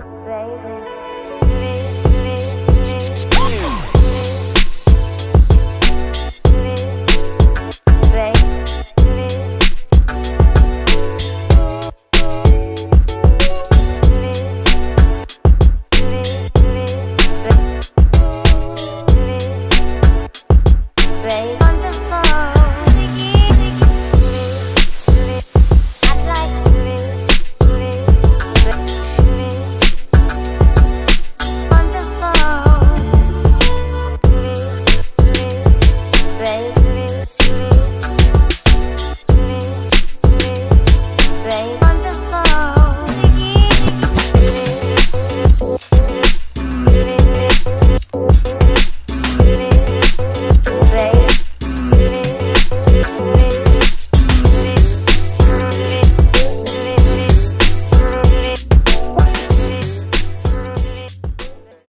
baby.